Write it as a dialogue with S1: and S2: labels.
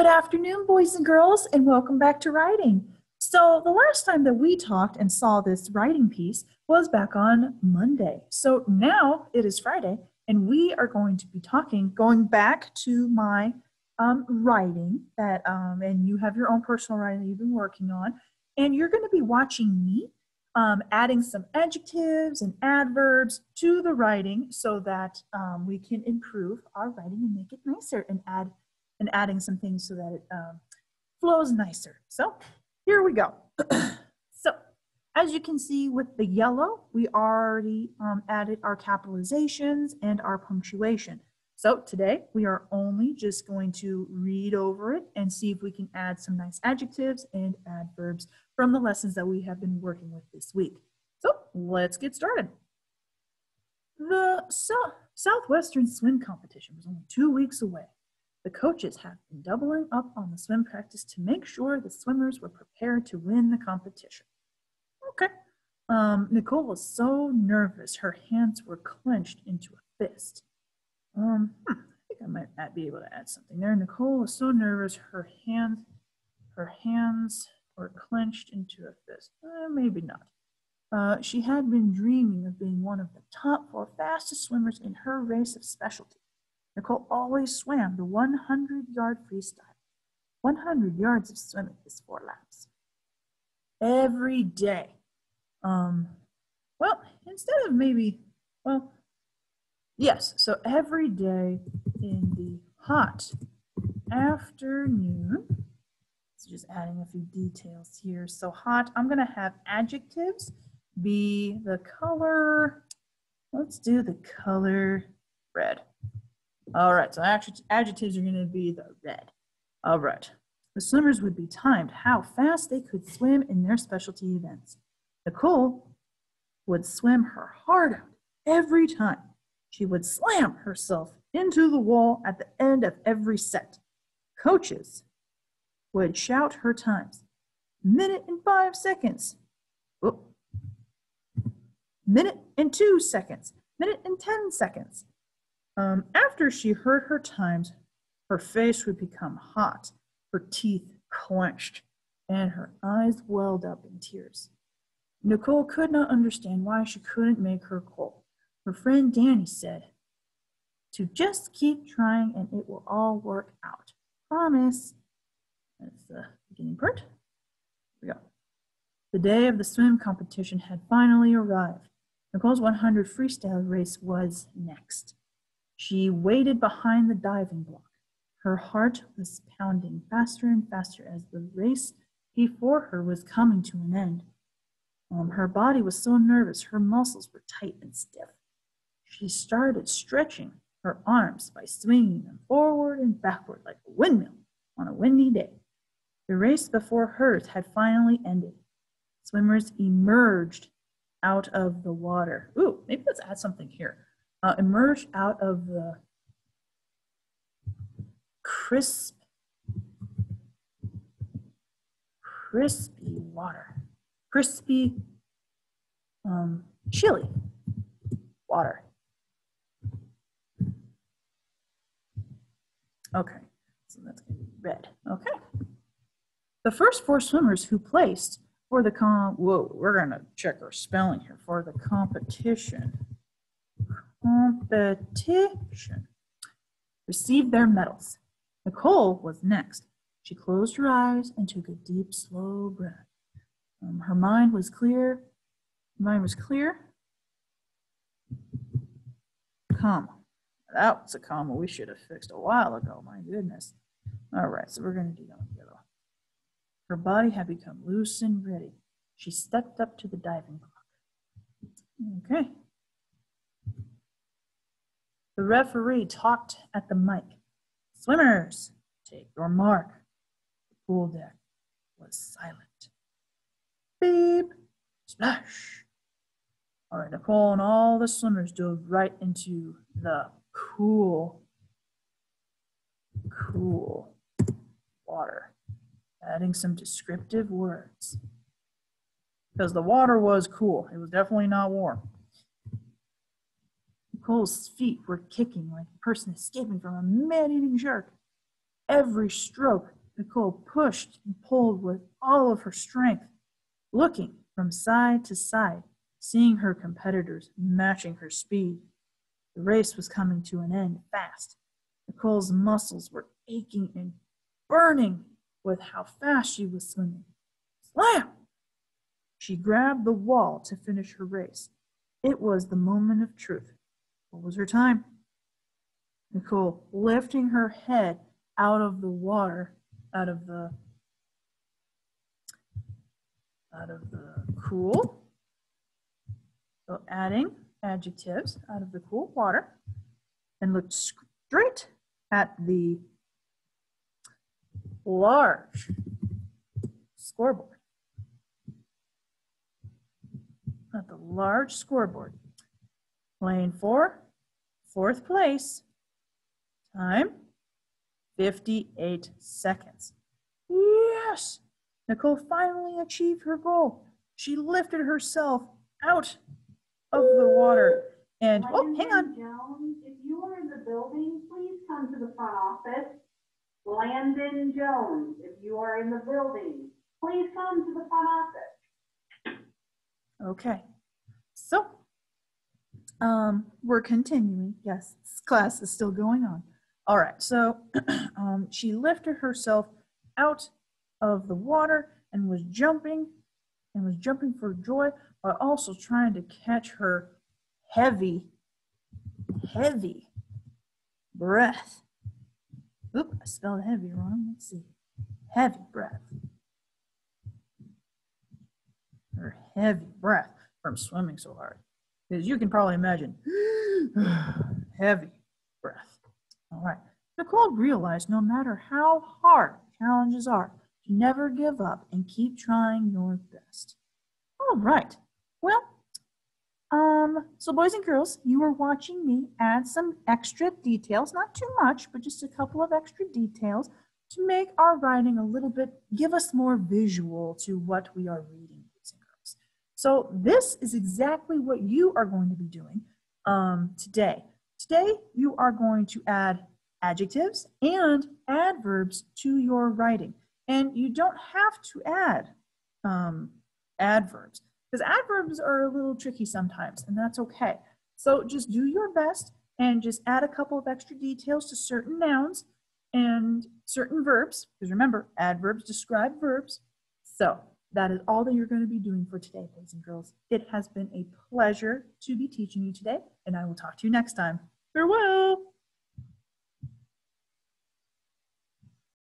S1: Good afternoon, boys and girls, and welcome back to writing. So, the last time that we talked and saw this writing piece was back on Monday. So, now it is Friday, and we are going to be talking, going back to my um, writing that, um, and you have your own personal writing that you've been working on, and you're going to be watching me um, adding some adjectives and adverbs to the writing so that um, we can improve our writing and make it nicer and add and adding some things so that it um, flows nicer. So here we go. so as you can see with the yellow, we already um, added our capitalizations and our punctuation. So today we are only just going to read over it and see if we can add some nice adjectives and adverbs from the lessons that we have been working with this week. So let's get started. The so Southwestern swim competition was only two weeks away. The coaches have been doubling up on the swim practice to make sure the swimmers were prepared to win the competition. Okay. Um, Nicole was so nervous, her hands were clenched into a fist. Um, hmm, I think I might be able to add something there. Nicole was so nervous, her hands, her hands were clenched into a fist. Eh, maybe not. Uh, she had been dreaming of being one of the top four fastest swimmers in her race of specialty. Nicole always swam the 100 yard freestyle. 100 yards of swimming is four laps. Every day. Um, well, instead of maybe, well, Yes, so every day in the hot afternoon, so just adding a few details here. So hot, I'm gonna have adjectives be the color, let's do the color red. All right, so adjectives are gonna be the red. All right, the swimmers would be timed how fast they could swim in their specialty events. Nicole would swim her heart out every time she would slam herself into the wall at the end of every set. Coaches would shout her times minute and five seconds, Whoop. minute and two seconds, minute and 10 seconds. Um, after she heard her times, her face would become hot, her teeth clenched, and her eyes welled up in tears. Nicole could not understand why she couldn't make her goal. Her friend Danny said, to just keep trying and it will all work out. Promise. That's the beginning part. Here we go. The day of the swim competition had finally arrived. Nicole's 100 freestyle race was next. She waited behind the diving block. Her heart was pounding faster and faster as the race before her was coming to an end. Um, her body was so nervous, her muscles were tight and stiff. She started stretching her arms by swinging them forward and backward like a windmill on a windy day. The race before hers had finally ended. Swimmers emerged out of the water. Ooh, maybe let's add something here. Uh, out of the crisp, crispy water, crispy, um, chilly water. Okay, so that's to be red. Okay. The first four swimmers who placed for the com, whoa, we're to check our spelling here for the competition. Competition received their medals. Nicole was next. She closed her eyes and took a deep, slow breath. Um, her mind was clear. Her mind was clear. Calm. That was a comma we should have fixed a while ago, my goodness. All right, so we're going to do that together. Her body had become loose and ready. She stepped up to the diving block. Okay. The referee talked at the mic. Swimmers, take your mark. The pool deck was silent. Beep, splash. All right, Nicole and all the swimmers dove right into the cool, cool water. Adding some descriptive words. Because the water was cool. It was definitely not warm. Nicole's feet were kicking like a person escaping from a man-eating shark. every stroke, Nicole pushed and pulled with all of her strength, looking from side to side, seeing her competitors matching her speed. The race was coming to an end fast. Nicole's muscles were aching and burning with how fast she was swimming. Slam! She grabbed the wall to finish her race. It was the moment of truth. What was her time? Nicole, lifting her head out of the water, out of the out of the cool. So adding adjectives out of the cool water and looked straight at the large scoreboard. At the large scoreboard. Lane four, fourth place. Time 58 seconds. Yes! Nicole finally achieved her goal. She lifted herself out of the water. And, oh, hang on.
S2: Jones, if you are in the building, please come to the front office. Landon Jones, if you are in the building, please come to the front office.
S1: Okay. So, um, we're continuing. Yes, this class is still going on. All right. So, um, she lifted herself out of the water and was jumping and was jumping for joy while also trying to catch her heavy, heavy breath. Oop, I spelled heavy wrong. Let's see. Heavy breath. Her heavy breath from swimming so hard. As you can probably imagine, heavy breath. All right. Nicole realized no matter how hard challenges are, never give up and keep trying your best. All right. Well, um, so boys and girls, you are watching me add some extra details, not too much, but just a couple of extra details to make our writing a little bit, give us more visual to what we are reading. So this is exactly what you are going to be doing um, today. Today, you are going to add adjectives and adverbs to your writing. And you don't have to add um, adverbs because adverbs are a little tricky sometimes, and that's okay. So just do your best and just add a couple of extra details to certain nouns and certain verbs, because remember, adverbs describe verbs. So that is all that you're going to be doing for today, boys and girls. It has been a pleasure to be teaching you today, and I will talk to you next time. Farewell!